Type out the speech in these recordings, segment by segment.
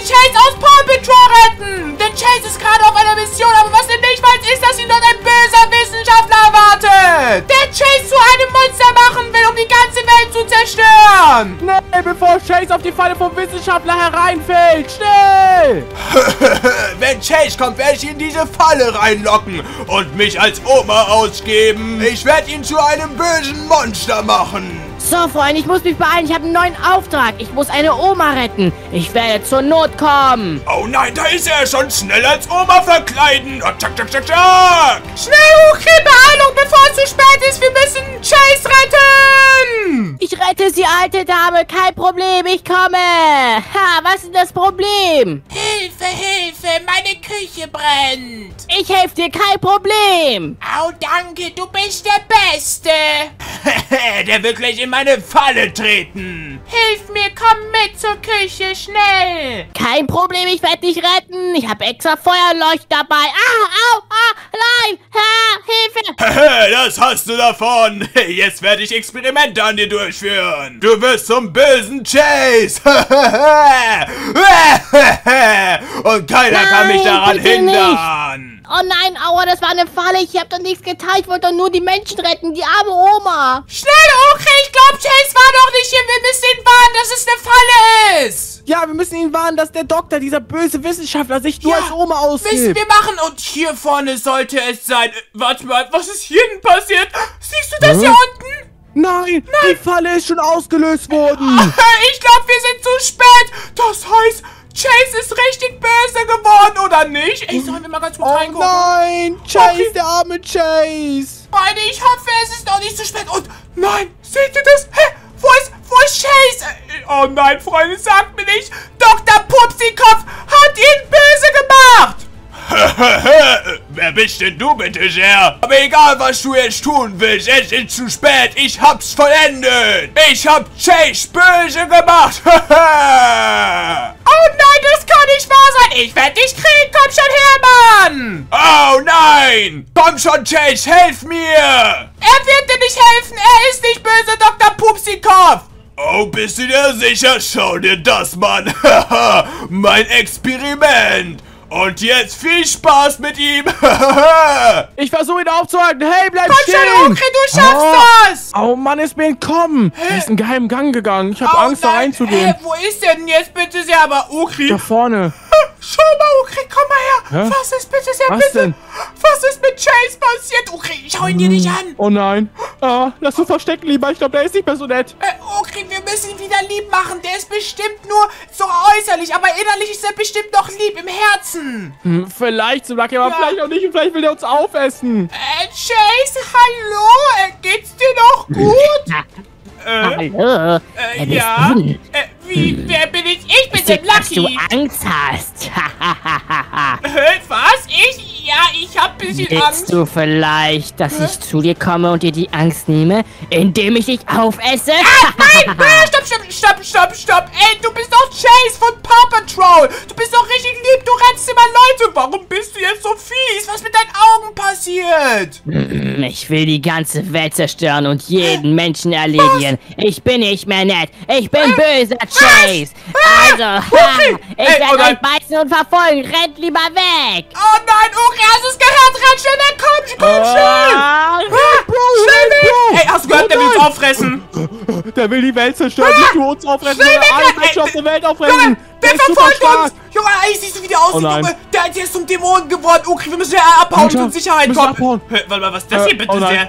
den Chase aus Paw Patrol retten. Denn Chase ist gerade auf einer Mission, aber was er nicht weiß, ist, dass ihn dort ein böser Wissenschaftler erwartet. Der Chase zu einem Monster machen will, um die ganze Welt zu zerstören. Schnell, bevor Chase auf die Falle vom Wissenschaftler hereinfällt. Schnell! Wenn Chase kommt, werde ich ihn in diese Falle reinlocken und mich als Oma ausgeben. Ich werde ihn zu einem bösen Monster machen. So, Freunde, ich muss mich beeilen. Ich habe einen neuen Auftrag. Ich muss eine Oma retten. Ich werde zur Not kommen. Oh nein, da ist er schon schnell als Oma verkleiden. Oh, tschak, tschak, tschak, tschak. Schnell, Ukri, Beeilung, bevor es zu spät ist. Wir müssen Chase retten. Ich rette Sie, alte Dame. Kein Problem, ich komme. Ha, was ist das Problem? Hilfe, Hilfe, meine Küche brennt. Ich helfe dir, kein Problem. Au, danke, du bist der Beste. Der will gleich in meine Falle treten. Hilf mir, komm mit zur Küche, schnell. Kein Problem, ich werde dich retten. Ich habe extra Feuerleucht dabei. Ah, au, ah, nein, ha, Hilfe. Das hast du davon. Jetzt werde ich Experimente an dir durchführen. Du wirst zum bösen Chase. Und keiner kann mich Nein, daran hindern. Oh nein, aua, das war eine Falle. Ich habe doch nichts getan. Ich wollte doch nur die Menschen retten, die arme Oma. Schnell, Ukri, ich glaube, Chase war doch nicht hier. Wir müssen ihn warnen, dass es eine Falle ist. Ja, wir müssen ihn warnen, dass der Doktor, dieser böse Wissenschaftler, sich nur Ja, als Oma Müssen ausgibt. wir machen. Und hier vorne sollte es sein. Äh, warte mal, was ist hier denn passiert? Siehst du das Hä? hier unten? Nein, die Falle ist schon ausgelöst worden. Ich glaube, wir sind zu spät. Das heißt, Chase ist richtig böse geworden, oder nicht? Ey, sollen wir mal ganz kurz Oh reingucken? nein, Chase, Okay. der arme Chase. Freunde, ich hoffe, es ist noch nicht zu spät. Und nein, seht ihr das? Hä? Wo ist, wo ist Chase? Äh, Oh nein, Freunde, sagt mir nicht. Dr. Pupsikopf hat ihn böse gemacht. Wer bist denn du bitte sehr? Aber egal, was du jetzt tun willst, es ist zu spät. Ich hab's vollendet. Ich hab Chase böse gemacht. Oh nein, das kann nicht wahr sein. Ich werde dich kriegen. Komm schon her, Mann. oh nein! Komm schon, Chase, helf mir! Er wird dir nicht helfen. Er ist nicht böse, Dr. Pupsikopf. Oh, bist du dir sicher? Schau dir das mal an. mein Experiment. Und jetzt viel Spaß mit ihm. Ich versuche ihn aufzuhalten. Hey, bleib Komm stehen. schon, Ukri, du schaffst Oh. das. Oh Mann, ist mir entkommen. Er ist einen geheimen Gang gegangen. Ich habe Oh Angst, da nein, reinzugehen. Äh, wo ist der denn jetzt bitte sehr? Aber Ukri, Da vorne. schau mal, Ukri, komm mal her. Hä? Was ist bitte sehr, Was bitte? denn? Was ist mit Chase passiert? Ukri, schau ihn dir nicht an. Oh nein. Ah, lass uns verstecken lieber. Ich glaube, der ist nicht mehr so nett. Äh, Ukri, wir müssen ihn wieder lieb machen. Der ist bestimmt nur so äußerlich, aber innerlich ist er bestimmt noch lieb im Herzen. Hm, vielleicht so Lucky, aber Ja. vielleicht auch nicht. Und vielleicht will er uns aufessen. Äh, Chase, hallo? Äh, geht's dir noch gut? Hallo, Äh, wer bist ja. Äh, wie, wer bin ich? Ich bin der dass du Lucky. Angst hast. Äh, was? Ich? Ja, ich hab bisschen Angst. Willst du vielleicht, dass ich zu dir komme und dir die Angst nehme, indem ich dich aufesse? Nein, äh, stopp, stopp, stopp, stopp, stopp. Ey, du bist doch Chase von Paw Patrol. Du bist doch richtig lieb, du rettest immer Leute. Warum bist du jetzt so fies? Was mit deinen Augen passiert? Ich will die ganze Welt zerstören und jeden Menschen erledigen. Ich bin nicht mehr nett. Ich bin böser Chase. Also, ha, Okay. ich Ey, oh werde euch beißen und verfolgen. Rennt lieber weg. Oh nein, Ukri, hast du es gehört? Renn schnell, dann komm, komm schnell. Ah, Ah, schnell weg. Ey, hast du gehört, der will uns auffressen? Der will die Welt zerstören. Nicht nur uns Schnell sondern weg, alle Menschen auf der Welt. Junge, der verfolgt uns. Junge, ey, siehst du, wie der aussieht, Oh nein. Junge? Der, der ist zum Dämonen geworden. Ukri, wir müssen ja abhauen Alter, und Sicherheit kommen. abhauen. Hä, warte mal, was ist das hier Äh, bitte oh nein.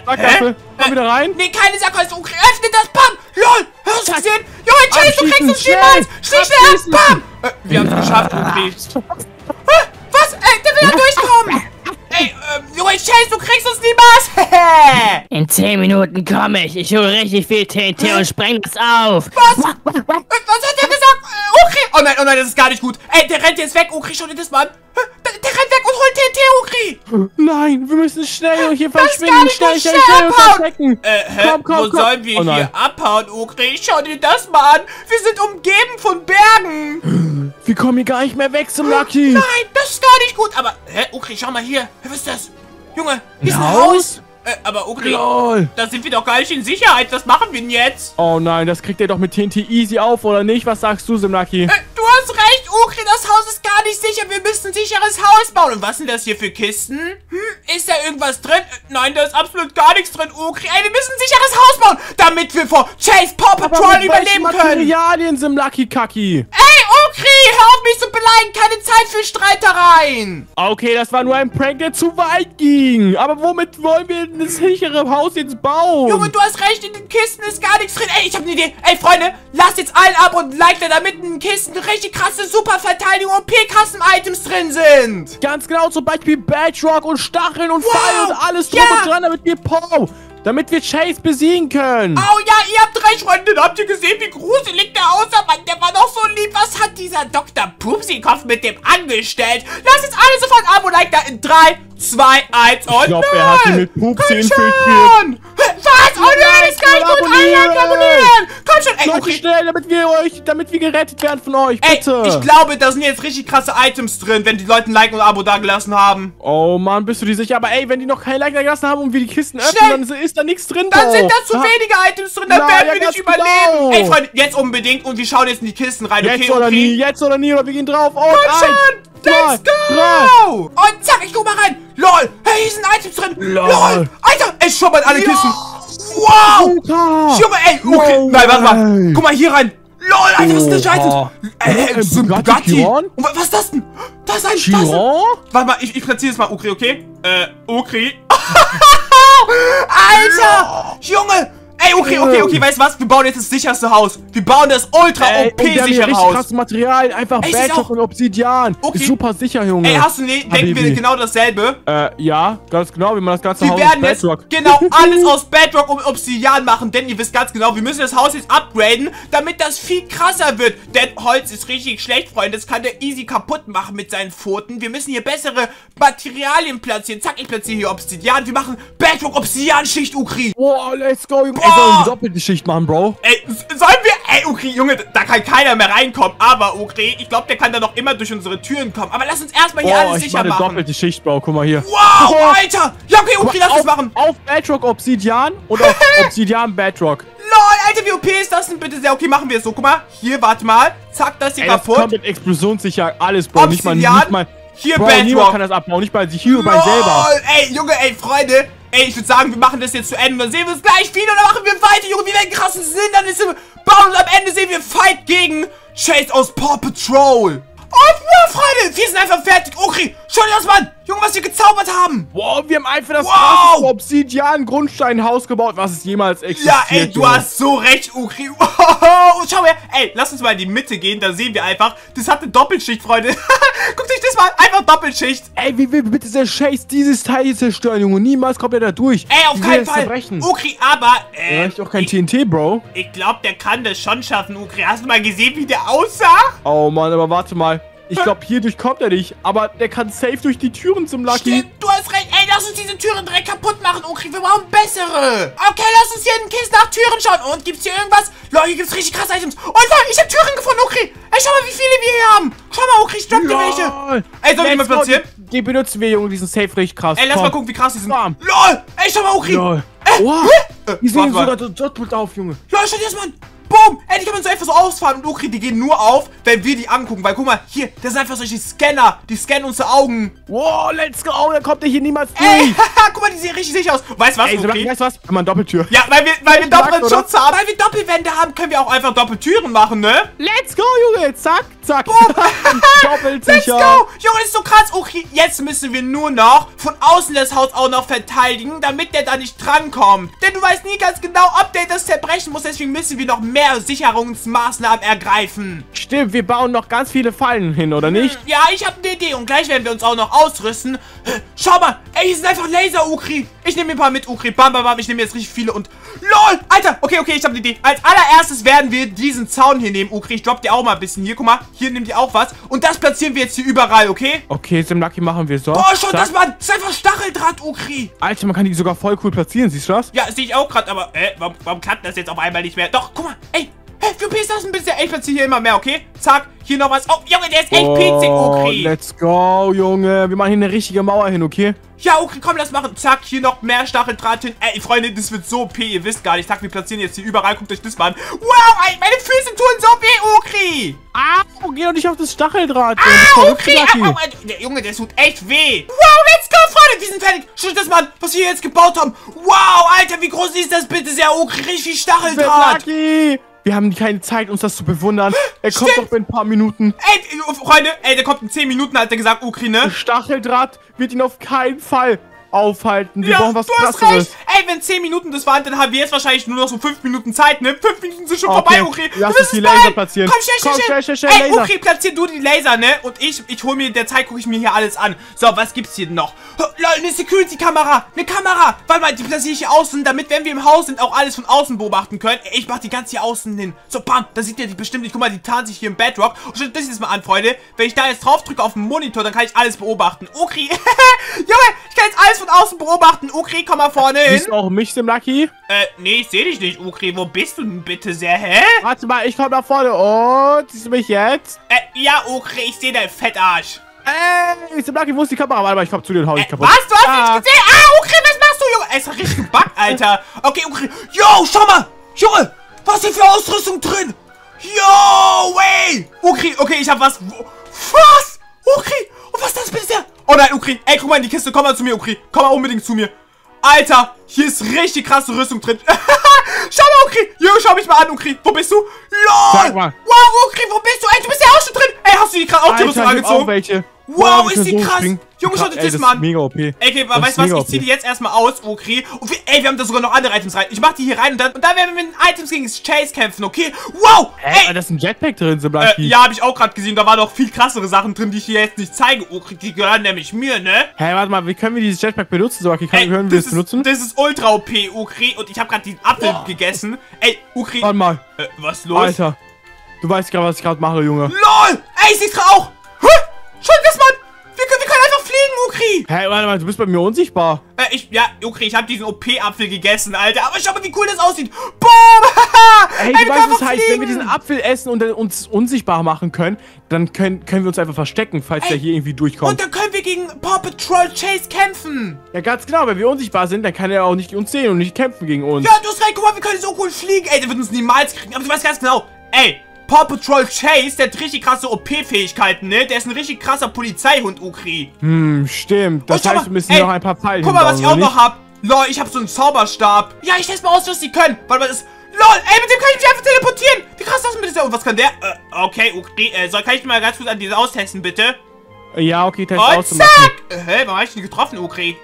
Komm wieder rein. Nee, keine Sackgasse. Ukri, öffne das, bam. Lol, hast du gesehen? Junge, Chase, du kriegst uns niemals. Schnell, schnell bam. Äh, wir haben es geschafft, Ukri. Hä, Was? Ey, der will da durchkommen. Ey, ähm, Junge, Chase, du kriegst uns niemals. In 10 Minuten komme ich. Ich hole richtig viel TNT und spreng das auf. Was? Äh, Was hat der gesagt? Äh, Ukri. Oh nein, oh nein, das ist gar nicht gut. Ey, der rennt jetzt weg. Ukri, dir das mal Der, der rennt Ukri. Nein, wir müssen schnell hier Das verschwinden. kann ich Schnell, schnell, schnell abhauen. verstecken. Äh, hä? Komm, komm, Wo komm. sollen wir Oh hier abhauen, Ukri? Schau dir das mal an. Wir sind umgeben von Bergen. Wir kommen hier gar nicht mehr weg zum Lucky. Nein, das ist gar nicht gut. Aber, hä, Ukri, schau mal hier. Hä, Was ist das? Junge, hier ist ein Haus? Haus. Äh, aber Ukri, Lol. da sind wir doch gar nicht in Sicherheit. Was machen wir denn jetzt? Oh nein, das kriegt er doch mit TNT easy auf, oder nicht? Was sagst du, Simlucky? Äh, du hast recht, Ukri. Das sicher, wir müssen ein sicheres Haus bauen. Und was sind das hier für Kisten? Hm, ist da irgendwas drin? Nein, da ist absolut gar nichts drin, Ukri. Ey, wir müssen ein sicheres Haus bauen, damit wir vor Chase Paw Patrol überleben können. Materialien sind Lucky Kaki? Ey, Hör auf mich zu beleidigen. Keine Zeit für Streitereien. Okay, das war nur ein Prank, der zu weit ging. Aber womit wollen wir denn das sichere Haus jetzt bauen? Junge, du hast recht, in den Kisten ist gar nichts drin. Ey, ich habe eine Idee. Ey, Freunde, lasst jetzt allen ab und like da, damit in den Kisten richtig krasse Superverteidigung und P-Kassen-Items drin sind. Ganz genau, zum Beispiel Bedrock und Stacheln und Wow, Pfeil und alles drum ja. und dran, damit wir Pow, damit wir Chase besiegen können. Oh ja, ihr habt recht, Freunde. Habt ihr gesehen, wie gruselig der aussah? Mann, der war doch so lieb. Was hat dieser Dr. Pupsikopf mit dem angestellt? Lasst jetzt alle sofort Abo like da in 3, 2, 1 und Ich glaub, er hat ihn mit Pupsi infiltriert. Was? Oh nein, ist gar nicht gut. Abonnieren. Alle abonnieren. Komm schon. Ey, Leute, okay. schnell, damit wir euch, damit wir gerettet werden von euch, Ey, bitte. ich glaube, da sind jetzt richtig krasse Items drin, wenn die Leute ein Like und ein Abo dagelassen haben. oh Mann, bist du dir sicher? Aber ey, wenn die noch kein Like da gelassen haben und wir die Kisten öffnen, Schnell. dann ist, da nichts drin Dann drauf. sind da zu Ha? wenige Items drin, dann Na, werden ja, wir nicht überleben. genau. Ey, Freunde, jetzt unbedingt und wir schauen jetzt in die Kisten rein, Jetzt okay? oder okay? nie, jetzt oder nie, oder wir gehen drauf. Und Komm schon! Let's go! Und zack, ich guck mal rein. LOL! Hey, hier sind Items drin. Lol. LOL! Alter, ey, schau mal alle Kisten. Wow! Junge, ey, okay. No Nein, warte mal. Guck mal hier rein. LOL, Alter, was ist Items? Oha. Ey, ey, Ein das ist ein Bugatti. Chiron? Und wa- was ist das denn? Das ist ein... Ist, Chiron? warte mal, ich, ich platziere das mal, Ukri, okay? Äh, Ukri. Alter! Junge! Ey, okay, okay, okay, weißt du was? Wir bauen jetzt das sicherste Haus. Wir bauen das ultra OP-sichere richtig Haus. krasse Materialien, einfach Ey, Bedrock und Obsidian. Okay. Ist super sicher, Junge. Ey, hast du ne? Denken wir genau dasselbe? Äh, ja, ganz genau, wie man das ganze Wir Haus werden jetzt genau alles aus Bedrock und Obsidian machen, denn ihr wisst ganz genau, wir müssen das Haus jetzt upgraden, damit das viel krasser wird. Denn Holz ist richtig schlecht, Freunde. Das kann der easy kaputt machen mit seinen Pfoten. Wir müssen hier bessere Materialien platzieren. Zack, ich platziere hier Obsidian. Wir machen Bedrock Obsidian Schicht Ukri. Wow, let's go, Junge. Sollen wir die doppelte Schicht machen, Bro? Ey, sollen wir... Ey, Ukri, Junge, da kann keiner mehr reinkommen. Aber, Ukri, ich glaube, der kann dann noch immer durch unsere Türen kommen. Aber lass uns erstmal hier Boah, alles ich sicher mache eine machen. doppelte Schicht, Bro. Guck mal hier. Wow, Boah. Alter. Ja, okay, Ukri, lass auf, uns machen. Auf Bedrock Obsidian und auf Obsidian Bedrock. LOL, Alter, wie OP ist das denn bitte sehr? Okay, machen wir es so. Guck mal, hier, warte mal. Zack, das hier Ey, das ist kaputt. komplett explosionssicher. Alles, Bro. Nicht mal, Obsidian. nicht mal. Hier Bro, niemand Bedrock. kann das abbauen. Nicht mal sich hier bei selber. Ey, Junge, ey, Freunde. Ey, ich würde sagen, wir machen das jetzt zu Ende. Dann sehen wir uns gleich wieder. Dann machen wir weiter, Junge. Wir werden krassen Sinn. Dann ist wir bauen und am Ende sehen wir Fight gegen Chase aus Paw Patrol. Und ja, Freunde, wir sind einfach fertig. Okay, schau dir das mal an. Junge, was wir gezaubert haben. Wow, wir haben einfach das Wow. Obsidian-Grundsteinhaus gebaut, was es jemals existiert. Ja, ey, du hast so recht, Ukri. Oh, schau her. Ey, lass uns mal in die Mitte gehen. Da sehen wir einfach, das hat eine Doppelschicht, Freunde. Guckt euch das mal an. Einfach Doppelschicht. Ey, wie will bitte der Chase dieses Teil hier zerstören, Junge? Niemals kommt er da durch. Ey, auf keinen er Fall. Zerbrechen? Ukri, aber, Er äh, reicht auch kein TNT, Bro. ich glaube, der kann das schon schaffen, Ukri. Hast du mal gesehen, wie der aussah? Oh Mann, aber warte mal. Ich glaube, hier durchkommt er nicht. Aber der kann safe durch die Türen zum Lucky. Stimmt, du hast recht. Ey, lass uns diese Türen direkt kaputt machen, Ukri. Wir brauchen bessere. Okay, lass uns hier in den Kisten nach Türen schauen. Und gibt's hier irgendwas? Leute, hier gibt's richtig krasse Items. Und Leute, ich habe Türen gefunden, Ukri. Ey, schau mal, wie viele wir hier haben. Schau mal, Ukri, ich dropp dir welche. Ey, soll ich die mal platzieren? Die, die benutzen wir, Junge. Die sind safe richtig krass. Ey, lass Komm. mal gucken, wie krass die sind. Bam. LOL! Ey, schau mal, Ukri! Lol. Äh, Wow. äh, Die sehen sogar so doppelt auf, Junge. LOL, schau dir das mal an! Boom! Ey, die kann man so einfach so ausfahren und Ukri, die gehen nur auf, wenn wir die angucken. Weil, guck mal, hier, das sind einfach solche Scanner. Die scannen unsere Augen. Wow, let's go. Da kommt er hier niemals durch. Ey, haha, guck mal, die sehen richtig sicher aus. Weißt du was, Ey, so, Ukri? weißt du was? Wenn man Doppeltür. Ja, weil wir, weil wir doppelten? Schutz haben. Weil wir Doppelwände haben, können wir auch einfach Doppeltüren machen, ne? Let's go, Junge. Zack, zack. Doppelt Let's sicher. go! Junge, das ist so krass. Okay, jetzt müssen wir nur noch von außen das Haus auch noch verteidigen, damit der da nicht drankommt. Denn du weißt nie ganz genau, ob der das zerbrechen muss. Deswegen müssen wir noch mehr Sicherungsmaßnahmen ergreifen. Stimmt, wir bauen noch ganz viele Fallen hin, oder nicht? Ja, ich habe eine Idee und gleich werden wir uns auch noch ausrüsten. Schau mal, ey, hier sind einfach Laser-Ukri. Ich nehme mir ein paar mit, Ukri. Bam, bam, bam. Ich nehme jetzt richtig viele und... LOL! Alter, okay, okay, ich habe eine Idee. Als allererstes werden wir diesen Zaun hier nehmen, Ukri. Ich drop dir auch mal ein bisschen. Hier, guck mal. Hier nimmt ihr auch was. Und das platzieren wir jetzt hier überall, okay? Okay, Sim Lucky machen wir so. Boah, Zack. das mal an. Das ist einfach Stacheldraht, Ukri. Alter, man kann die sogar voll cool platzieren, siehst du das? Ja, sehe ich auch gerade, aber, äh, warum, warum klappt das jetzt auf einmal nicht mehr? Doch, guck mal, ey, du bist das ein bisschen. Ich platziere hier immer mehr, okay? Zack, hier noch was. Oh, Junge, der ist echt PC, Oh, Okri. let's go, Junge. Wir machen hier eine richtige Mauer hin, okay? Ja, Okri, komm, lass machen. Zack, hier noch mehr Stacheldraht hin. Ey, Freunde, das wird so OP, ihr wisst gar nicht. Zack, wir platzieren jetzt hier überall. Guckt euch das mal an. Wow, meine Füße tun so weh, Okri. Au, geh doch nicht auf das Stacheldraht. Ah, au, au, lucky. au, der Junge, der tut echt weh. Wow, let's go, Freunde, wir sind fertig. Schaut das mal an, was wir jetzt gebaut haben. Wow, Alter, wie groß ist das bitte? Sehr Okri, richtig Stacheldraht. Lucky. Wir haben keine Zeit, uns das zu bewundern. Er kommt Stimmt. doch in ein paar Minuten. Ey, Freunde, ey, der kommt in 10 Minuten, hat er gesagt, Okri, ne? Stacheldraht wird ihn auf keinen Fall aufhalten. Wir Ja, brauchen was du hast krasseres. recht. Ey, wenn 10 Minuten das waren, dann haben wir jetzt wahrscheinlich nur noch so 5 Minuten Zeit, ne? 5 Minuten sind schon Okay, vorbei, Okri. lass uns die Laser bald. platzieren. Komm, schnell, schnell, Komm, schnell. schnell, schnell, Ey, Laser. Okri, platzier du die Laser, ne? Und ich, ich hol mir, in der Zeit gucke ich mir hier alles an. So, was gibt's hier noch? Oh, Lol, eine Security-Kamera. Eine Kamera. Warte mal, die platziere ich hier außen, damit, wenn wir im Haus sind, auch alles von außen beobachten können. Ey, ich mach die ganz hier außen hin. So, bam, da sieht ihr die bestimmt nicht. Guck mal, die tarnt sich hier im Bedrock. Und schaut das jetzt mal an, Freunde. Wenn ich da jetzt drauf drücke auf den Monitor, dann kann ich alles beobachten. Okri, Junge, ich kann jetzt alles von außen beobachten. Okri, komm mal vorne hin. Siehst du auch mich, Sim Lucky? Äh, nee, ich seh dich nicht, Ukri. Wo bist du denn bitte sehr, hä? Warte mal, ich komm nach vorne. Und, siehst du mich jetzt? Äh, ja, Ukri, ich seh dein Fettarsch. Ey, Sim Lucky, wo ist die Kamera? Warte mal, ich komm zu dir und hau dich Äh, kaputt. was? Du hast Ah. nicht gesehen? Ah, Ukri, was machst du, Junge? Ey, ist richtig gebackt, Alter. Okay, Ukri. Yo, schau mal. Junge, was ist hier für Ausrüstung drin? Yo, wey. Ukri, okay, ich hab was. Was? Ukri, und was ist das bitte? Oh nein, Ukri. Ey, guck mal in die Kiste. Komm mal zu mir, Ukri. Komm mal unbedingt zu mir. Alter, hier ist richtig krasse Rüstung drin. schau mal, Ukri. Jo, schau mich mal an, Ukri. Wo bist du? LOL. Wow, Ukri, wo bist du? Ey, du bist ja auch schon drin. Ey, hast du die gerade auch die Rüstung hab auch angezogen? welche. Wow, ist die so krass. springen. Junge, schaut euch das mal an. mega OP. Ey, okay, Das weißt du was? Ich zieh die jetzt erstmal aus, Okri. Und wir, ey, wir haben da sogar noch andere Items rein. Ich mach die hier rein und dann, und dann werden wir mit den Items gegen das Chase kämpfen, okay? Wow! Ey, Ey! da ist ein Jetpack drin, Sim Äh, ja, habe ich auch gerade gesehen. Da waren noch viel krassere Sachen drin, die ich hier jetzt nicht zeige, Okri. Die gehören nämlich mir, ne? Hey, warte mal, wie können wir dieses Jetpack benutzen? Kann, Ey, können wir das benutzen? Das ist ultra OP, Okri. Und ich habe gerade den Apfel gegessen. Ey, Okri. Warte mal. Äh, was los? Alter. Du weißt gerade, was ich gerade mache, Junge. LOL! Ey, ich seh's auch. Hä? Mal an. Wir, können- wir können einfach fliegen, Okri. Hey, warte mal, du bist bei mir unsichtbar. Äh, ich, ja, okay, ich habe diesen OP-Apfel gegessen, Alter. Aber schau mal, wie cool das aussieht. Boom! Hey, Ey, du weißt, was heißt, wenn wir diesen Apfel essen und dann uns unsichtbar machen können, dann können, können wir uns einfach verstecken, falls Ey, der hier irgendwie durchkommt. Und dann können wir gegen Paw Patrol Chase kämpfen. Ja, ganz genau, wenn wir unsichtbar sind, dann kann er auch nicht uns sehen und nicht kämpfen gegen uns. Ja, du hast recht, guck mal, wir können so cool fliegen. Ey, der wird uns niemals kriegen. Aber du weißt ganz genau, ey, Paw Patrol Chase, der hat richtig krasse OP-Fähigkeiten, ne? Der ist ein richtig krasser Polizeihund, Ukri. Hm, stimmt. Das Und heißt, mal, wir müssen ey, noch ein paar Pfeile Guck mal, was ich auch hinbauen, noch hab. Lol, ich hab so einen Zauberstab. Ja, ich teste mal aus, was die können. Warte mal, das ist... Lol, ey, mit dem kann ich mich einfach teleportieren. Wie krass das mit dieser... Und was kann der? Äh, okay, Ukri, äh, soll, kann ich mal ganz kurz an diese austesten, bitte? nicht? Ja, okay, test Und auszumachen. zack! Äh, hä, warum hab ich ihn getroffen, Ukri?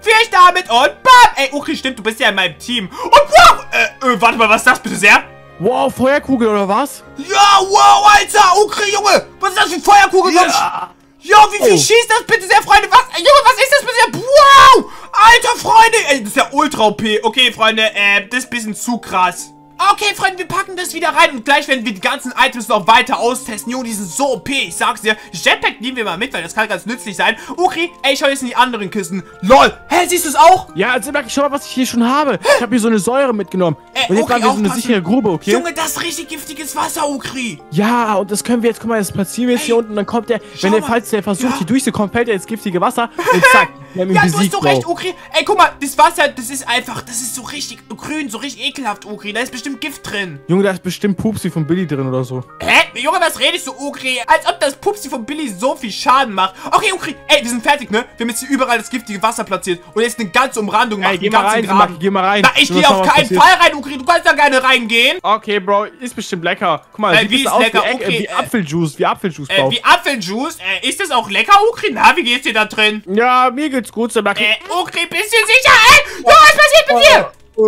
Vielleicht damit und bam! Ey, Ukri, stimmt, du bist ja in meinem Team. Und wow! Äh, äh, warte mal, was ist das bitte sehr? Wow, Feuerkugel oder was? Ja, wow, Alter! Ukri, Junge! Was ist das für ein Feuerkugel? Ja! Ja, wie viel Oh. schießt das bitte sehr, Freunde? Was? Äh, Junge, was ist das bitte sehr? Wow! Alter, Freunde! Ey, das ist ja ultra OP. Okay, Freunde, äh, das ist ein bisschen zu krass. Okay, Freunde, wir packen das wieder rein und gleich werden wir die ganzen Items noch weiter austesten. Junge, die sind so OP, ich sag's dir. Jetpack nehmen wir mal mit, weil das kann ganz nützlich sein. Ukri, ey, ich schau jetzt in die anderen Kisten. LOL! Hä, siehst du es auch? Ja, also merke ich schon mal, was ich hier schon habe. Ich habe hier so eine Säure mitgenommen. Äh, und jetzt okay, machen wir so eine sichere Grube, okay? Junge, das ist richtig giftiges Wasser, Ukri. Ja, und das können wir jetzt, guck mal, das platzieren wir jetzt Ey, hier unten. Dann kommt der, schau wenn der, falls der versucht, Ja. hier durchzukommen, fällt er ins giftige Wasser. Und zack, wir haben ihn Ja, du hast besiegt, doch recht, Bro. Ukri. Ey, guck mal, das Wasser, das ist einfach, das ist so richtig grün, so richtig ekelhaft, Ukri. Da ist bestimmt Gift drin. Junge, da ist bestimmt Pupsi von Billy drin oder so. Hä? Junge, was redest du, Ukri? Als ob das Pupsi von Billy so viel Schaden macht. Okay, Ukri, ey, wir sind fertig, ne? Wir haben jetzt hier überall das giftige Wasser platziert und jetzt eine ganze Umrandung machen, Ey, geh mal rein. Simaki, geh mal rein. Na, ich gehe wirst auf keinen passiert. Fall rein, Ukri. Du kannst da gerne reingehen. Okay, Bro, ist bestimmt lecker. Guck mal, Äh, wie ist aus lecker? wie, Okay, wie äh, Apfeljuice, wie Apfeljuice, Äh, Bro. wie Apfeljuice. Äh, ist das auch lecker, Ukri? Na, wie geht's dir da drin? ja, mir geht's gut, Simaki. Äh, Ukri, bist du sicher? Ey, Junge, was passiert mit dir? Äh,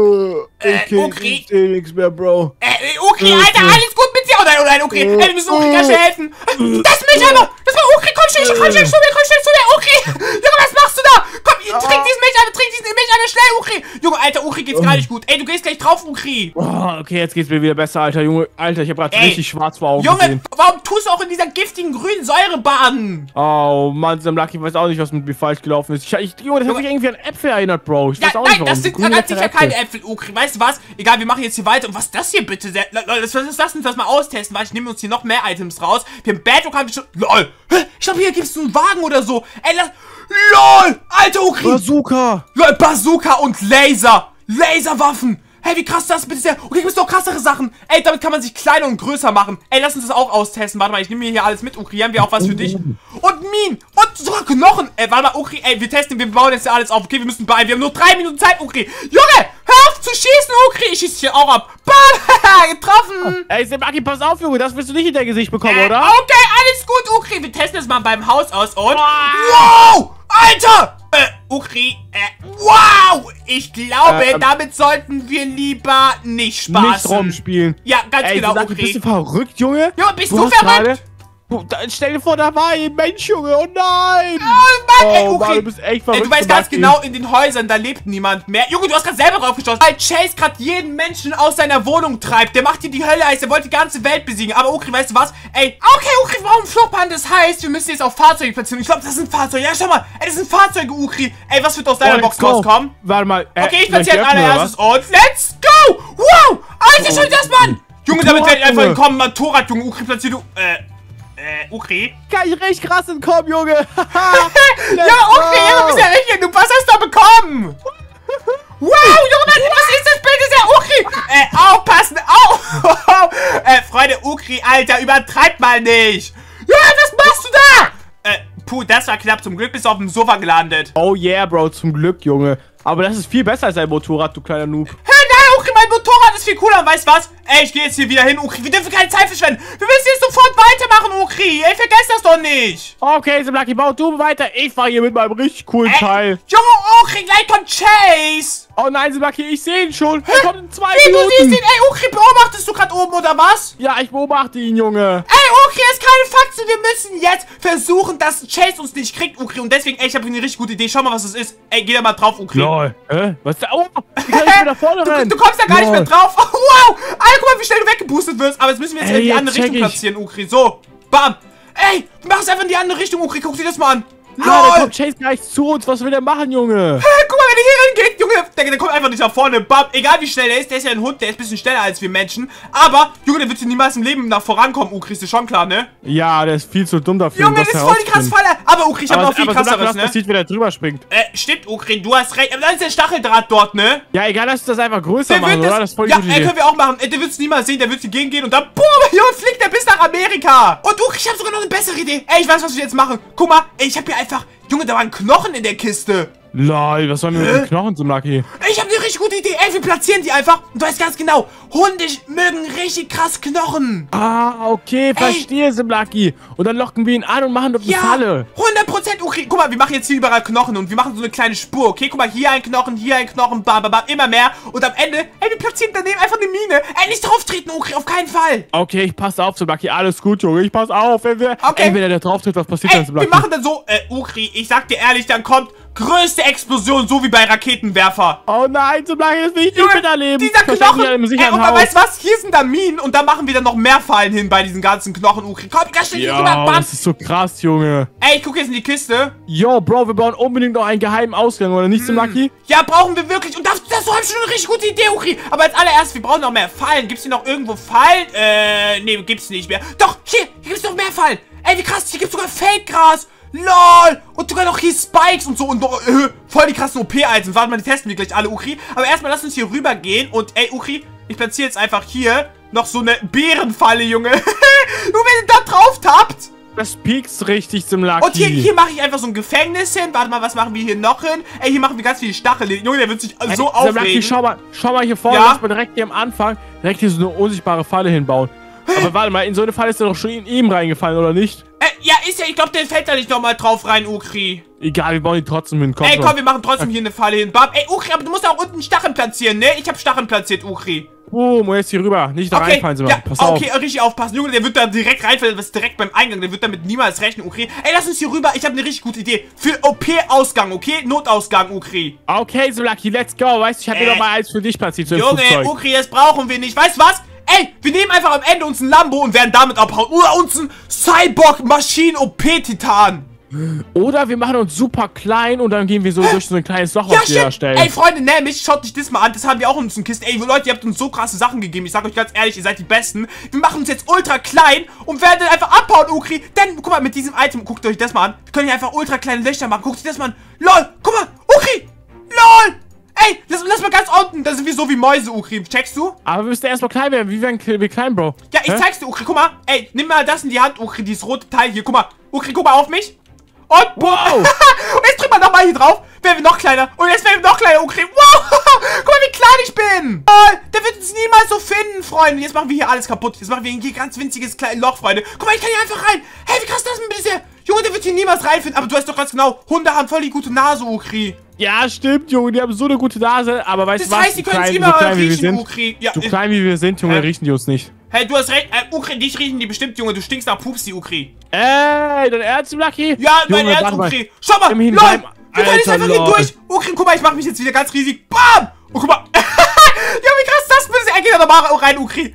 Äh, okay, okay. ich seh nichts mehr, Bro. Äh, äh, Ukri, Äh, Alter, alles gut nein, oh nein. Äh, Ey, wir müssen Ukri ganz äh. schnell helfen. Das ist mich aber. Das war Ukri, komm schnell, komm schnell zu mir, komm schnell zu mir, Ukri. Junge, was machst du da? Komm, trink diesen Milch, trink diesen Milch, schnell, Ukri. Junge, Alter, Ukri geht's gar nicht gut. Ey, du gehst gleich drauf, Ukri. Oh, okay, jetzt geht's mir wieder besser, Alter. Junge, Alter, ich hab grad Ey, richtig schwarz vor Augen Junge, gesehen. warum tust du auch in dieser giftigen grünen Säure baden? Oh, Mann, Sam Lucky weiß auch nicht, was mit mir falsch gelaufen ist. Ich, ich, Junge, das hat mich irgendwie an Äpfel erinnert, Bro. Ich Ja, weiß auch nein, nicht, warum. das sind ganz sicher keine Äpfel, Ukri. Weißt du was? Egal, wir machen jetzt hier weiter. Und was ist das hier bitte? Leute, das, lass uns das mal austesten, weil ich nehme uns hier noch mehr Items raus. Wir haben Badrock, haben wir schon... LOL. Hä? Ich glaube, hier gibt's einen Wagen oder so. Ey, lass... LOL. Alter, Ukri. Bazooka! LOL, Bazooka und Laser. Laserwaffen. Hey, wie krass das bitte ist. Okay, gibt's noch krassere Sachen. Ey, damit kann man sich kleiner und größer machen. Ey, lass uns das auch austesten. Warte mal, ich nehme mir hier alles mit. Ukri, haben wir auch was für dich. Und Minen. Und sogar Knochen. Ey, warte mal, Ukri, ey, wir testen, wir bauen jetzt hier alles auf. Okay, wir müssen beeilen. Wir haben nur drei Minuten Zeit, Ukri. Junge, hör auf zu schießen, Ukri. Ich schieße hier auch ab. Bam, getroffen. Ey, Lucky, pass auf, Junge, das wirst du nicht in dein Gesicht bekommen, Äh, oder? Okay, alles gut, Ukri. Wir testen das mal beim Haus aus und... Wow! Alter! Äh, Ukri, äh, wow! Ich glaube, Ähm, damit sollten wir lieber nicht spaßen. Nicht rumspielen. Ja, ganz Ey, genau, Lucky, bist Ukri. du verrückt, Junge? Junge, bist du hast verrückt? Stell dir vor, da war ein Mensch, Junge. Oh nein! Oh Mann, ey, Oh Ukri. Mann, du bist echt Ey, verrückt. du weißt ganz genau, in den Häusern, da lebt niemand mehr. Junge, du hast gerade selber drauf geschossen. Weil Chase gerade jeden Menschen aus seiner Wohnung treibt. Der macht dir die Hölle heiß. Der wollte die ganze Welt besiegen. Aber Ukri, weißt du was? Ey, okay, Ukri, warum Flugbahn? Das heißt, wir müssen jetzt auf Fahrzeuge platzieren. Ich glaube, das sind Fahrzeuge. Ja, schau mal. Ey, das sind Fahrzeuge, Ukri. Ey, was wird aus Oh, deiner let's Box go. rauskommen? Warte mal. äh, Okay, ich platziere als allererstes und let's go! Wow! Alter, schau dir das mal an! Junge, damit werde ich einfach entkommen. Motorrad, Junge. Ukri, platzier du... Äh, äh, Ukri? was? Kann ich recht krass entkommen, Junge. Ja, okay, du bist ja richtig. Du was hast du da bekommen? Wow, Junge, was ist das bitte? Das ist ja Ukri. Äh, aufpassen, au. äh, Freunde, Ukri, Alter, übertreib mal nicht. Ja, was machst du da? Äh, puh, das war knapp. Zum Glück bist du auf dem Sofa gelandet. Oh yeah, Bro, zum Glück, Junge. Aber das ist viel besser als ein Motorrad, du kleiner Noob. Hey, nein, Ukri, mein Motorrad ist viel cooler. Weißt du was? Ey, ich gehe jetzt hier wieder hin, Ukri. Wir dürfen keine Zeit verschwenden. Wir müssen jetzt sofort weitermachen, Ukri. Ey, vergesst das doch nicht. Okay, Sam Lucky, bau du weiter. Ich fahre hier mit meinem richtig coolen Ey, Teil. Junge, Ukri, gleich kommt Chase. Oh nein, Sam Lucky, ich sehe ihn schon. Er kommt in zwei Wie, du siehst ihn? Minuten. Ey, Ukri, beobachtest du gerade oben, oder was? Ja, ich beobachte ihn, Junge. Ey, Ukri, ist keine Faxe. Wir müssen jetzt versuchen, dass Chase uns nicht kriegt, Ukri. Und deswegen, ey, ich habe eine richtig gute Idee. Schau mal, was das ist. Ey, geh da mal drauf, Ukri. Lol. Hä? Was ist da? Oh, wie kann ich wieder vorne Du, rennen? du kommst da gar nicht mehr Lol. drauf. wow. Alter, guck mal, wie schnell du weggeboostet wirst. Aber jetzt müssen wir jetzt Ey, in die andere Richtung ich. platzieren, Ukri. So. Bam. Ey, mach es einfach in die andere Richtung, Ukri. Guck dir das mal an. Ah, da Lol. kommt Chase gleich zu uns. Was will der machen, Junge? Hey, guck mal, er hier hingeht, Junge, der, der kommt einfach nicht nach vorne. Bam. Egal wie schnell er ist, der ist ja ein Hund, der ist ein bisschen schneller als wir Menschen. Aber, Junge, der wird hier niemals im Leben nach vorankommen, Ukri. Ist schon klar, ne? Ja, der ist viel zu dumm dafür, Junge, das ist voll die krasse. Falle. Aber, Ukri, ich hab noch viel krasseres, was ne? passiert, wenn er drüber springt? Äh, stimmt, Ukri, du hast recht. Aber da ist der Stacheldraht dort, ne? Ja, egal, lass uns das einfach größer Der machen, wird oder? das, Das ist voll ja, äh, Idee. können wir auch machen. Der wird es niemals sehen, der wird hier gehen und dann, boom, Junge, fliegt der bis nach Amerika. Und Ukri, ich habe sogar noch eine bessere Idee. Ey, ich weiß, was wir jetzt machen. Guck mal, ey, ich habe hier einfach, Junge, da waren Knochen in der Kiste. Lol, was sollen wir mit den Knochen, Sam Lucky? Ich habe eine richtig gute Idee. Ey, wir platzieren die einfach. Und du weißt ganz genau, Hunde mögen richtig krass Knochen. Ah, okay, verstehe, Sam Lucky. Und dann locken wir ihn an und machen dort eine Ja, Falle. 100% okay. Guck mal, wir machen jetzt hier überall Knochen und wir machen so eine kleine Spur, okay? Guck mal, hier ein Knochen, hier ein Knochen, bam, bam, bam, immer mehr. Und am Ende, ey, wir platzieren daneben einfach eine Mine. Ey, nicht drauf treten, okay, auf keinen Fall. Okay, ich passe auf, Sam Lucky. Alles gut, Junge. Ich pass auf. Wenn wir, Okay. Ey, wenn er da drauf tritt, was passiert Ey, dann, wir Lucky? machen dann so, äh, Ukri, ich sag dir ehrlich, dann kommt größte Explosion, so wie bei Raketenwerfer. Oh nein, das will ich nicht Junge, miterleben. dieser Knochen. Ey, und weißt du was? Hier sind dann Minen und da machen wir dann noch mehr Fallen hin bei diesen ganzen Knochen, Ukri. Komm, ganz schnell hier rüber, Ja, bam. das ist so krass, Junge. Ey, ich guck jetzt in die Kiste. Yo, Bro, wir brauchen unbedingt noch einen geheimen Ausgang, oder nicht, Sam Lucky? Ja, brauchen wir wirklich. Und das, das ich schon eine richtig gute Idee, Ukri. Aber als allererstes, wir brauchen noch mehr Fallen. Gibt's hier noch irgendwo Fallen? Äh, nee, gibt's nicht mehr. Doch, hier, hier gibt's noch mehr Fallen. Ey, wie krass, hier gibt's sogar Fake-Gras. LOL! Und sogar noch hier Spikes und so und äh, voll die krassen OP-Items. Warte mal, die testen wir gleich alle, Ukri. Aber erstmal lass uns hier rüber gehen und, ey, Ukri, ich platziere jetzt einfach hier noch so eine Bärenfalle, Junge. Nur wenn ihr da drauf tappt. Das piekst richtig, Sam Lucky. Und hier, hier mache ich einfach so ein Gefängnis hin. Warte mal, was machen wir hier noch hin? Ey, hier machen wir ganz viele Stachel. hin. Junge, der wird sich Ey, so Sam Lucky, aufregen. schau mal, schau mal hier vorne, Ja? lass mal direkt hier am Anfang direkt hier so eine unsichtbare Falle hinbauen. Aber warte mal, in so eine Falle ist er doch schon in ihm reingefallen, oder nicht? Ja, ist ja, ich glaube, der fällt da nicht nochmal drauf rein, Ukri. Egal, wir bauen die trotzdem hin. Komm, Ey, komm, wir machen trotzdem hier eine Falle hin. Bam, ey, Ukri, aber du musst auch unten Stacheln platzieren, ne? Ich habe Stacheln platziert, Ukri. Boom, und jetzt hier rüber. Nicht da Okay, reinfallen, Simon. ja, Pass auf. okay, richtig aufpassen. Junge, der wird da direkt reinfallen, ist direkt beim Eingang. Der wird damit niemals rechnen, Ukri. Ey, lass uns hier rüber. Ich habe eine richtig gute Idee. Für OP-Ausgang, okay? Notausgang, Ukri. Okay, so Lucky, let's go. Weißt du, ich habe Äh, mir mal eins für dich platziert. Junge, Flugzeug. Ukri, das brauchen wir nicht. Weißt du was? Ey, wir nehmen einfach am Ende uns ein Lambo und werden damit abhauen. Oder uns ein Cyborg-Maschinen-OP-Titan. Oder wir machen uns super klein und dann gehen wir so durch so ein kleines Loch, Ja, da stimmt. stellen. Ey, Freunde, nämlich, schaut euch das mal an. Das haben wir auch in unseren Kisten. Ey, Leute, ihr habt uns so krasse Sachen gegeben. Ich sag euch ganz ehrlich, ihr seid die Besten. Wir machen uns jetzt ultra klein und werden einfach abhauen, Ukri. Denn, guck mal, mit diesem Item, guckt euch das mal an. Wir können hier einfach ultra kleine Löcher machen. Guckt euch das mal an. LOL, guck mal. Ey, lass, lass mal ganz unten. Da sind wir so wie Mäuse, Ukri. Checkst du? Aber wir müssen erstmal klein werden. Wie werden wir klein, Bro? Ja, ich Hä? zeig's dir, Ukri. Guck mal. Ey, nimm mal das in die Hand, Ukri. Dieses rote Teil hier. Guck mal. Ukri, guck mal auf mich. Und, Wow. und jetzt drück mal nochmal hier drauf. Werden wir noch kleiner. Und jetzt werden wir noch kleiner, Ukri. Wow. Guck mal, wie klein ich bin. Oh, der wird uns niemals so finden, Freunde. Jetzt machen wir hier alles kaputt. Jetzt machen wir hier ein ganz winziges kleines Loch, Freunde. Guck mal, ich kann hier einfach rein. Hey, wie krass das denn bisher? Junge, der wird hier niemals reinfinden. Aber du weißt doch ganz genau, Hunde haben voll die gute Nase, Ukri. Ja, stimmt, Junge. Die haben so eine gute Nase. Aber weißt Das du was? heißt, die können es immer so klein riechen, sind. Ukri. Ja, So äh, klein wie wir sind, Junge, Hä? riechen die uns nicht. hey, du hast recht. Äh, Ukri, dich riechen die bestimmt, Junge. Du stinkst nach Pupsi, Ukri. Ey, dein Ernst, Lucky? Ja, mein Junge, Ernst, warte mal. Ukri. Schau mal, lol, jetzt Alter, einfach hier durch. Ukri, guck mal, ich mach mich jetzt wieder ganz riesig. Bam! Oh, guck mal. ja, wie krass ist das bist. Er geht da nochmal rein, Ukri.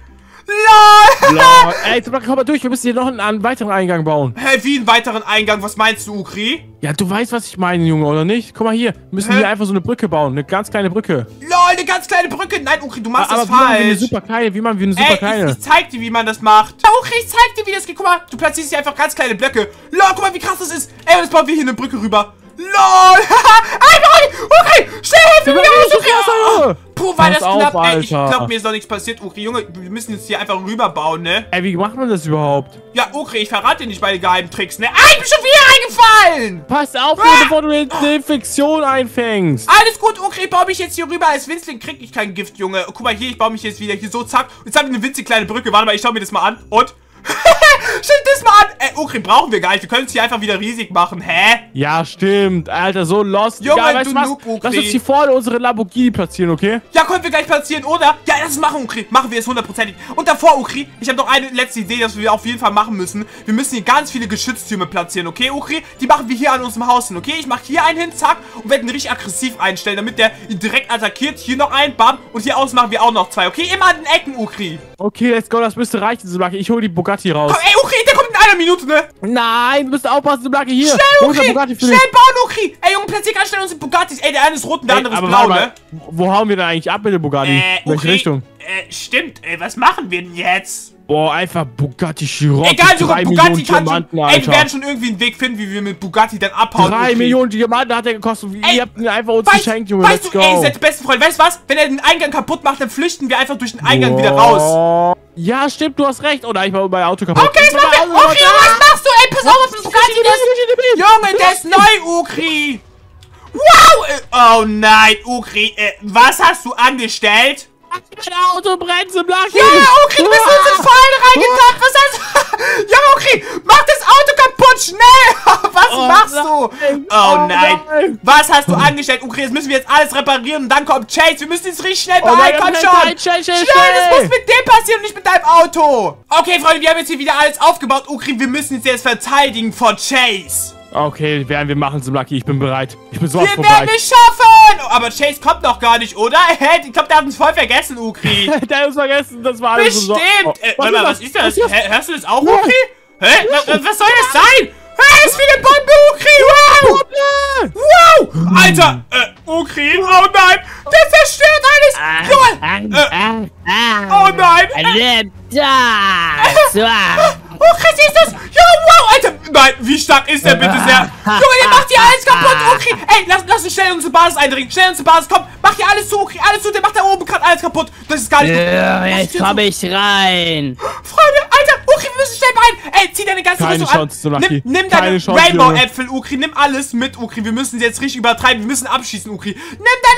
LOL. Lol. Ey, jetzt komm mal durch. Wir müssen hier noch einen, einen weiteren Eingang bauen. Hä, wie einen weiteren Eingang? Was meinst du, Ukri? Ja, du weißt, was ich meine, Junge, oder nicht? Guck mal hier. Wir müssen Hä? hier einfach so eine Brücke bauen. Eine ganz kleine Brücke. LOL, eine ganz kleine Brücke. Nein, Ukri, du machst Aber das wie machen wir eine falsch. super kleine? Wie machen wir eine super Ey, kleine? ich, ich zeig dir, wie man das macht. Ja, Ukri, ich zeig dir, wie das geht. Guck mal, du platzierst hier einfach ganz kleine Blöcke. LOL, guck mal, wie krass das ist. Ey, jetzt bauen wir hier eine Brücke rüber. LOL. Einfach, Ukri, schnell helfen so Oh, Junge. Puh, war Pass das auf, knapp. Ey, ich Alter. glaub, mir ist doch nichts passiert, Ukri. Junge, wir müssen jetzt hier einfach rüberbauen, ne? Ey, wie macht man das überhaupt? Ja, Ukri, ich verrate dir nicht meine geheimen Tricks, ne? Ah, ich bin schon wieder eingefallen! Pass auf, Ah! bevor du eine Infektion einfängst. Alles gut, Ukri, ich baue mich jetzt hier rüber. Als Winzling krieg ich kein Gift, Junge. Guck mal hier, ich baue mich jetzt wieder hier so, zack. Und jetzt habe ich eine winzig kleine Brücke. Warte mal, ich schau mir das mal an. Und? Schau dir das mal an. Ey, Ukri, brauchen wir gar nicht. Wir können es hier einfach wieder riesig machen. Hä? Ja, stimmt. Alter, so lost. Junge, Egal, du du? Noob, Ukri. Lass uns hier vorne unsere Lamborghini platzieren, okay? Ja, können wir gleich platzieren, oder? Ja, lass es machen, Ukri. Machen wir es hundertprozentig. Und davor, Ukri, ich habe noch eine letzte Idee, dass wir auf jeden Fall machen müssen. Wir müssen hier ganz viele Geschütztürme platzieren, okay, Ukri? Die machen wir hier an unserem Haus hin, okay? Ich mache hier einen hin, zack, und werde ihn richtig aggressiv einstellen, damit der ihn direkt attackiert. Hier noch einen, bam. Und hier außen machen wir auch noch zwei, okay? Immer an den Ecken, Ukri. Okay, let's go. Das müsste reichen, Sublaki. Ich hole die Bugatti raus. Komm, ey, Ukri, der kommt in einer Minute, ne? Nein, du musst aufpassen, Sublaki. Hier. Schnell, Wo ist der Ukri! Bugatti für Schnell bauen, Ukri! Ey, Junge, platzier ganz schnell unsere Bugattis. Ey, der eine ist rot und der Ey, andere ist blau, ne? Wo hauen wir denn eigentlich ab mit dem Bugatti? Äh, In welche Richtung? Äh, stimmt. Ey, was machen wir denn jetzt? Boah, einfach Bugatti Chiron. Egal, drei Bugatti kann schon... Diamanten, Ey, Alter. wir werden schon irgendwie einen Weg finden, wie wir mit Bugatti dann abhauen. Drei. Millionen Diamanten hat er gekostet. Ey, Ihr habt ihn einfach uns Weißt, geschenkt, Junge. weißt Let's du, go. ey, ihr seid die besten Freunde. Weißt du was? Wenn er den Eingang kaputt macht, dann flüchten wir einfach durch den Eingang wieder raus. Boah. Ja, stimmt, du hast recht. Oder ich war mein Auto kaputt. Okay, machen wir... Okay, Junge, was machst du? Ey, pass auf auf den Bugatti. Ist, Junge, der ist neu, Ukri. Wow! Oh nein, Ukri. Äh, was hast du angestellt? Mein Auto brennt, Sublaki. Ja, Ukri, du bist in unsere Fallen reingetappt. Was heißt... Ja, Ukri, mach das Auto kaputt, schnell. Was Oh machst nein. du? Oh Oh nein. nein. Was hast du angestellt, Ukri? Jetzt müssen wir jetzt alles reparieren und dann kommt Chase. Wir müssen jetzt richtig schnell Oh beeilen. Komm nein, schon. nein, schnell, schnell, Schnell, das muss mit dem passieren und nicht mit deinem Auto. Okay, Freunde, wir haben jetzt hier wieder alles aufgebaut. Ukri, wir müssen uns jetzt verteidigen vor Chase. Okay, werden wir machen, Sublaki. Ich bin bereit. Ich bin sowas Wir von werden bereit. es schaffen. Oh, aber Chase kommt noch gar nicht, oder? Hä? Ich glaube, der hat uns voll vergessen, Ukri. Der hat uns vergessen, das war alles so. Bestimmt! Oh, äh, warte mal, was ist das? Was ist das? Hä, hörst du das auch. Ukri? Hä? Was, was soll das sein? Hä, ist wie eine Bombe, Ukri! Wow! Wow! Alter! Äh, Ukri? Oh nein! Der zerstört alles! Junge! Äh, Ah, ah, oh nein! Äh, Das! Ah. Ukri, siehst du's? Ja, wow! Alter! Nein, wie stark ist der bitte sehr? Junge, der macht hier alles kaputt, Ukri! Ey, lass, lass uns schnell unsere Basis eindringen! Schnell unsere Basis, komm! Mach hier alles zu, Ukri! Alles zu! Der macht da oben gerade alles kaputt! Das ist gar nicht gut! Ja, ist Jetzt hier komm ich rein! Freunde, Alter, Ukri, wir müssen schnell beeilen. Ey, zieh deine ganze Keine Rüstung Chance, so an. Lucky. Nimm, nimm Keine deine Rainbow-Äpfel, Ukri. Nimm alles mit, Ukri. Wir müssen sie jetzt richtig übertreiben. Wir müssen abschießen, Ukri. Nimm deine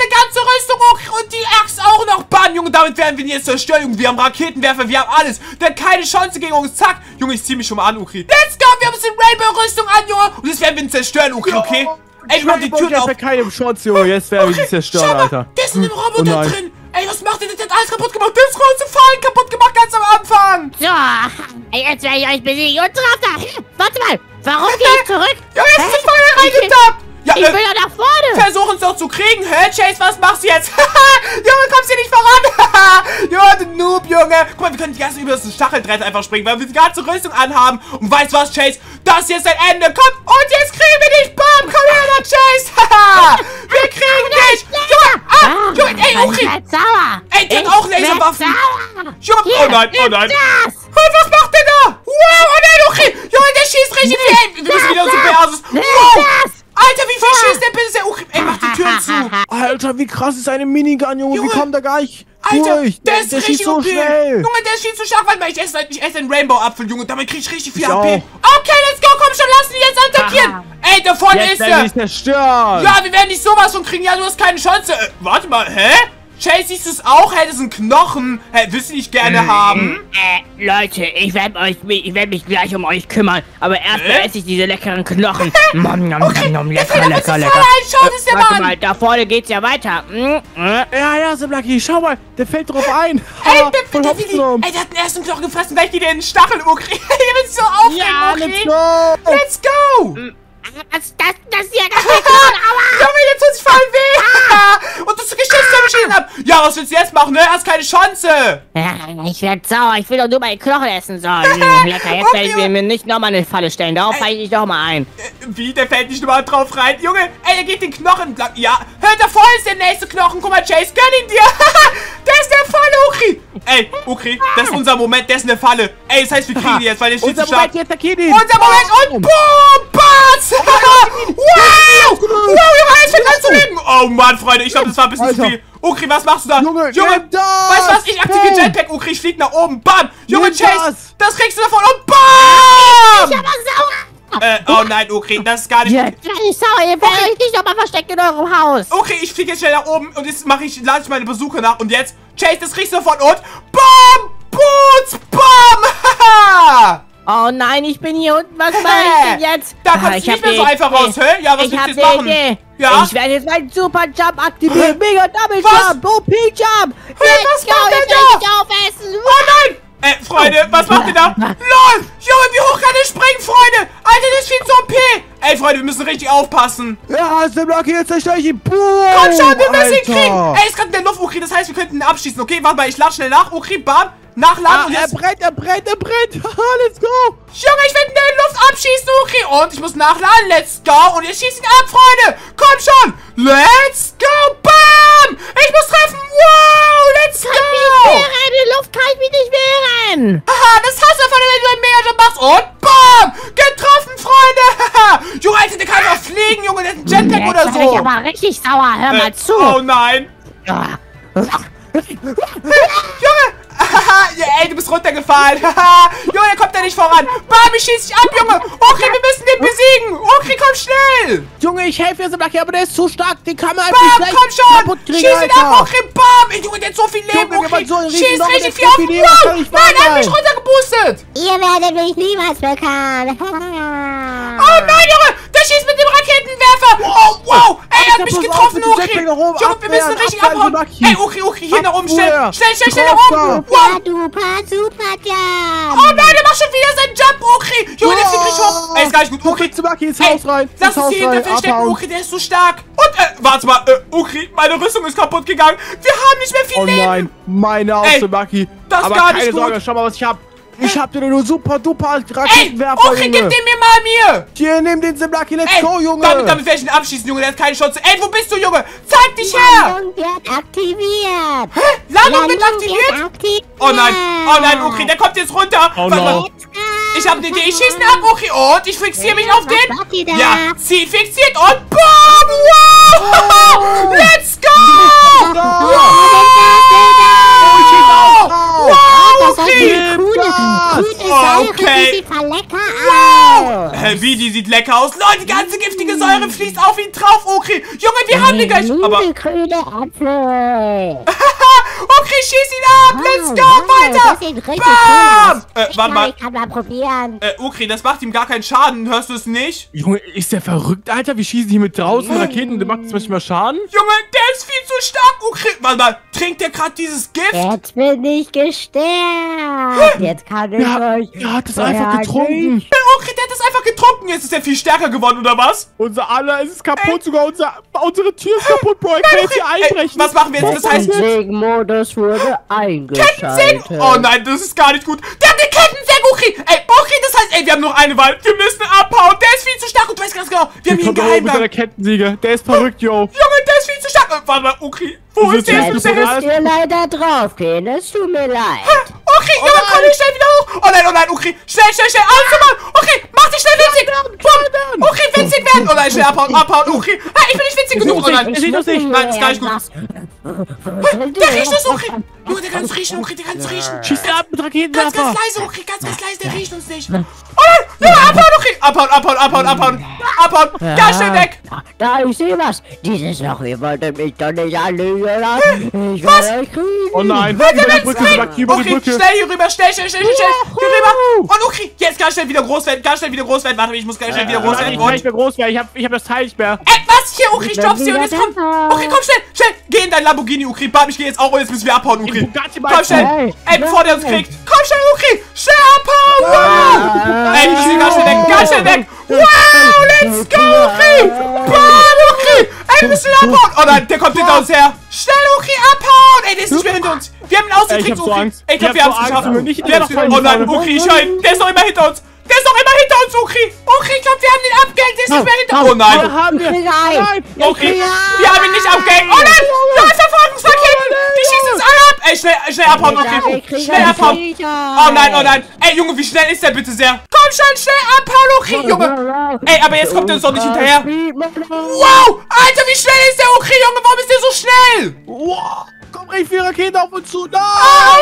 Okri, und die Axt auch noch. Bam, Junge, damit werden wir ihn jetzt zerstören, Junge. Wir haben Raketenwerfer, wir haben alles. Der hat keine Chance gegen uns. Zack. Junge, ich zieh mich schon mal an, Okri. Let's go, wir haben uns die Rainbow-Rüstung an, Junge. Und jetzt werden wir ihn zerstören, Okri, okay? Ey, machen die Türen auf. Keine Chance, Junge. Jetzt werden wir die zerstören, mal, Alter. der ist in dem Oh Roboter nein. drin. Ey, was macht der? Der hat alles kaputt gemacht. Der ist große Fallen kaputt gemacht, ganz am Anfang. So, jetzt werde ich euch besiegen. Und drauf da. Warte mal, warum gehe ich zurück? Junge, jetzt ist die Feuer reingetappt. Ja, Ich äh, will doch nach vorne. Versuch uns doch zu kriegen, hä? Chase, was machst du jetzt? Junge, kommst hier nicht voran. Junge, du Noob, Junge. Guck mal, wir können die ganze über das Stacheldraht einfach springen, weil wir die ganze Rüstung anhaben. Und weißt du was, Chase? Das hier ist dein Ende. Komm, und jetzt kriegen wir dich. Bam, komm her, dann, Chase. wir kriegen dich. Junge, ah, Junge, ey, sauer. Ey, der hat auch Laserwaffen. Junge, oh nein, oh nein. Was macht der da? Wow, oh nein, okay. Junge, der schießt richtig viel. Ey, wir müssen wieder zu Basis. Nimm Wow. das. Alter, wie viel schießt der bitte? Okay, ey, mach die Türen zu. Alter, wie krass ist eine Minigun, Junge. Junge. Wir kommen da gar nicht Alter, durch. der ist der richtig schießt so OP. schnell. Junge, der schießt so stark. Warte mal, ich esse, ich esse einen Rainbow-Apfel, Junge. Damit krieg ich richtig viel Ich AP. auch. Okay, let's go. Komm schon, lass ihn jetzt attackieren. Ey, da vorne Jetzt ist er. wir die zerstören. Ja, wir werden dich sowas von kriegen. Ja, du hast keine Chance. Äh, warte mal, hä? Chase, siehst du es auch? Hä, das sind Knochen. Hä, willst du nicht gerne haben? Äh, Leute, ich werde euch, ich werde mich gleich um euch kümmern. Aber erstmal Hä? esse ich diese leckeren Knochen. Nom, nom, Okay, nom, nom, der lecker, lecker, lecker. ein. Schau, das ist der Warte Mann. mal, da vorne geht's ja weiter. Mm, mm. Ja, ja, Siblaki, schau mal. Der fällt drauf ein. Ey, Ha, der, der, genommen. ey, der hat den ersten Knochen gefressen, weil ich dir den Stachel umkriege. Ihr bist so aufregend, Ja, okay? let's go. Let's go! Das, das, das hier, das hier, aua. Junge, jetzt tut's voll weh! Und das Geschichtsvermischen ab! Ja, was willst du jetzt machen, ne? Hast keine Chance! Ja, ich werd sauer, ich will doch nur meine Knochen essen sollen. Mm, Lecker, jetzt werde ich mir nicht nochmal eine Falle stellen. Darauf falle ich dich doch mal ein. Äh, Wie? Der fällt nicht nochmal drauf rein. Junge, ey, er geht den Knochen entlang. Ja, hör, da vorne ist der nächste Knochen. Guck mal, Chase, gönn ihn dir. ist der Falle, Ukri. Ey, Ukri, das ist unser Moment. Der ist eine Falle. Ey, das heißt, wir kriegen ihn jetzt, weil der steht Unser. Moment, jetzt attackiert ihn. Unser Moment und boom, Batz! wow! Wow, Junge, alles fängt an zu leben. Oh Mann, Freunde, ich glaube, das war ein bisschen zu viel. Ukri, was machst du da? Junge, Junge, weißt du was? Ich aktiviere Boom! Jetpack, Ukri, ich flieg nach oben. Bam! Junge, Chase, das! kriegst du davon und BAM! Ich aber sauer. Äh, oh nein, Ukri, das ist gar nicht... Jetzt werde ich sauer, ihr werdet euch nicht nochmal versteckt in eurem Haus. Okay, ich fliege jetzt schnell nach oben und jetzt mache ich, lade ich meine Besucher nach und jetzt, Chase, das kriegst du davon und BAM! Boots! BAM! Haha! Oh nein, ich bin hier unten. Was mache ich denn jetzt? Da Ah, kommst ich du nicht mehr so einfach raus, hä? Ja, was ich willst du jetzt machen? Idee. Ja? Ich werde jetzt meinen Super Jump aktivieren. Mega Double Was? Jump. OP Jump. Hä, Let's was go, macht der da? ich dich aufessen. Oh nein! Äh, Freunde, was macht ihr da? LOL! Junge, wie hoch kann der springen, Freunde? Alter, das ist viel zu OP! Ey, Freunde, wir müssen richtig aufpassen. Ja, Siblaki, jetzt zerstöre ich ihn. Boom, Komm schon, wir müssen ihn kriegen! Ey, ist gerade in der Luft, Ukri, das heißt, wir könnten ihn abschießen. Okay, warte mal, ich lade schnell nach. Ukri, bam, nachladen Ah, und er jetzt... brennt, er brennt, er brennt. Let's go. Junge, ich werde in der Luft abschießen, okay. Und ich muss nachladen. Let's go. Und jetzt schießen ab, Freunde. Komm schon. Let's go. Bam. Ich muss treffen. Wow. Let's go. Der Luft kann ich mich nicht wehren. Haha, das hast du von einen Mega-Jump machst. Und bam. Getroffen, Freunde. Haha. Junge, Alter, der kann doch fliegen, Junge. Der ist ein Jetpack Jetzt oder werde ich so. aber richtig sauer. Hör mal Äh, zu. Oh nein. Ja. Junge! Ja, ey, du bist runtergefallen. Haha, Junge, der kommt da nicht voran. Bam, ich schieß dich ab, Junge. Okay, wir müssen den besiegen. Okay, komm schnell. Junge, ich helfe dir, Siblaki, aber der ist zu stark. Den kann man einfach Bam, nicht komm schon! kaputt kriegen, Schieß ihn ab, okay, bam! Ey, Junge, der hat so viel Leben, Junge, okay! so Schieß Loch, richtig viel auf! Wow! nicht Nein, er hat mich runtergeboostet! Ihr werdet mich niemals bekommen. Oh nein, Junge! Schießt mit dem Raketenwerfer! Oh, wow! Ey, er hat mich auf, getroffen, nach oben, Junge, wir müssen richtig abhauen! Ey, okay, okay, hier nach oben, schnell! Schnell, schnell, schnell nach oben! Wow! Super, super Jump. Oh nein, der macht schon wieder seinen Jump, okay! Junge, der fliegt nicht hoch! Ey, ist gar nicht gut, jetzt, Sebaki, ins Haus rein. Lass uns hier hinter rein, verstecken. Ukri, der ist so stark. Und, äh, warte mal, äh, Ukri, meine Rüstung ist kaputt gegangen. Wir haben nicht mehr viel Oh Leben. nein, meine auch, das ist gar nicht gut. Sorge, schau mal, was ich hab. Ich hab dir nur super duper Ey, Raketenwerfer, Ukri, Junge. gib den mir mal mir. Hier, nimm den Sebaki, let's Ey, go, Junge. damit, damit werde ich ihn abschießen, Junge. Der hat keine Chance. Ey, wo bist du, Junge? Zeig dich her. Landung wird aktiviert. Hä? Landung wird aktiviert? aktiviert. Oh nein, oh nein, Ukri, der kommt jetzt runter. Oh Warte no. Ich habe eine Idee. Ich schieße ihn ab, Ukri. Und ich fixiere mich auf den. Ja, zieh fixiert und BAM! Wow! Let's go! Wow! Wow, Das Oh, Sache. okay. Die sieht voll lecker Wow! aus. Hä? Alter, wie, die sieht lecker aus. Leute, die ganze giftige Säure fließt auf ihn drauf, Okri. Junge, wir haben den gleich. Aber, grüne Apfel. Okri, schieß ihn ab. Let's go, weiter. Das sieht richtig Bam. cool aus. Äh, warte mal. Ich kann mal probieren. Äh, Okri, das macht ihm gar keinen Schaden. Hörst du es nicht? Junge, ist der verrückt, Alter? Wir schießen hier mit draußen Raketen und der macht jetzt manchmal Schaden? Junge, der ist viel zu stark, Okri. Warte mal, trinkt der gerade dieses Gift? Jetzt bin ich gestärkt. Jetzt kann ich Ja, euch. er hat es einfach getrunken. Der Okri, der hat das einfach getrunken. Jetzt ist er viel stärker geworden, oder was? Unser aller ist kaputt, sogar unser, unsere Tür ist kaputt, Bro. Er kann jetzt hier Ey, einbrechen. was machen wir jetzt? Das heißt, Kettensägenmodus wurde eingeschaltet. Kettensägen. Oh nein, das ist gar nicht gut. Der hat den Kettensägen, Okri. Ey, Okri, das heißt, ey, wir haben noch eine Wahl. Wir müssen abhauen. Der ist viel zu stark und du weißt ganz genau, wir haben hier einen oben mit Geheimgang. Kettensäge. Der ist verrückt, yo. Junge, der ist viel zu stark. Warte mal, Okri. Wo ist der? der ist Müsst ihr leider draufgehen, es tut mir leid. Okri, Junge, komm nicht schnell wieder. Oh nein, oh nein, Okri. Schnell, schnell, schnell. Alles zusammen. Okri, mach dich schnell witzig. Bumm. Okri, witzig werden. Oh nein, schnell abhauen, abhauen. Okri. Hey, ich bin nicht witzig genug. Nein. Ich seh das nicht. Nein, ist gar nicht gut. Der riecht uns, Okri. Junge, der kann uns riechen, Okri, der kann uns riechen. Schieß ihn ab mit Ganz, ganz Raketenwerfer. leise, Okri, ganz, ganz leise, der riecht uns nicht. Oh nein, Junge, abhauen, Okri. Abhauen, abhauen, abhauen, abhauen. Abhauen. Ganz schnell weg. Da, ich sehe was. Dieses Loch, ihr wolltet mich doch nicht anlügen lassen. Ich kriegen. Oh nein, über die Brücke, Sebastian, über die Brücke. schnell hier rüber, schnell, schnell, schnell, schnell, schnell, hier rüber. Und okay, jetzt ganz schnell wieder groß werden, ganz schnell wieder groß werden. Warte, ich muss ganz schnell wieder groß werden. ich kann nicht mehr groß werden. Ich hab, das Teil nicht mehr. ey, was? Hier, bin stoppst hier und jetzt komm. Okay, komm schnell, schnell. Geh in dein Lamborghini, Ukri. Bam, ich geh jetzt auch und jetzt müssen wir abhauen, Ukri. Komm schnell. Nein, Ey, bevor der uns kriegt. Komm schnell, Ukri. Schnell abhauen. Wow. Ey, müssen hier ganz schnell weg, ganz schnell weg. Wow, let's go, Ukri. Bam, Ukri. Ey, wir müssen abhauen. Oh nein, der kommt hinter uns her. Schnell, Ukri, abhauen. Ey, der ist nicht mehr hinter uns. Wir haben ihn Ey, ich ausgekriegt, Ukri. Ey, Ich glaube, Ich wir hab haben es geschafft. Oh nein. Ukri, ich höre ihn. Der ist noch immer hinter uns. Der ist noch immer hinter uns, Ukri. Ukri, ich glaube, wir haben den abgehängt. Der ist nicht mehr hinter uns. Oh nein. haben wir. krieg ein. Nein. Okay, wir haben ihn nicht abgehängt. Oh nein, da ist Verfolgungsraketen. Die schießen uns alle ab. Ey, schnell, schnell abhauen, krieg Schnell abhauen. Oh nein, oh nein. Ey, Junge, wie schnell ist der bitte sehr? Komm schon, schnell abhauen, Ukri. Junge. Ey, aber jetzt kommt er uns doch nicht hinterher. Wow, Alter, wie schnell ist der Ukri, Junge? Warum ist der so schnell? Wow, komm, richtig viele Raketen auf uns zu. Ah,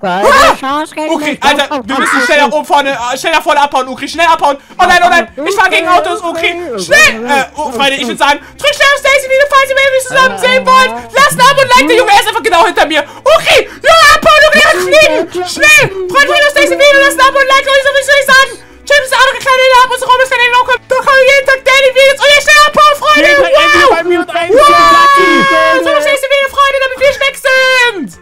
Nein. aufpassen, Ukri. Okay, Ukri, Alter, wir müssen schnell nach oben vorne, äh, schnell nach vorne abhauen, Ukri, schnell abhauen. Oh nein, oh nein, ich fahr gegen Autos, Ukri, schnell. Äh, oh, Freunde, ich würde sagen, drück schnell auf Stacy wieder, falls ihr mich zusammen sehen wollt. Lasst ein Abo und like, der Junge, er ist einfach genau hinter mir. Ukri, Junge, abhauen, Ukri, er fliegen. Schnell, Freunde, auf Stacy Video, lasst ein Abo und like, und ich soll nicht sagen. Chips andere kleine auch Robin kleine Locke, wir jeden Tag Daily Videos und ihr schnell Pro, Freunde! Wow! Wow! So, das ist Video, Freunde, damit wir sind!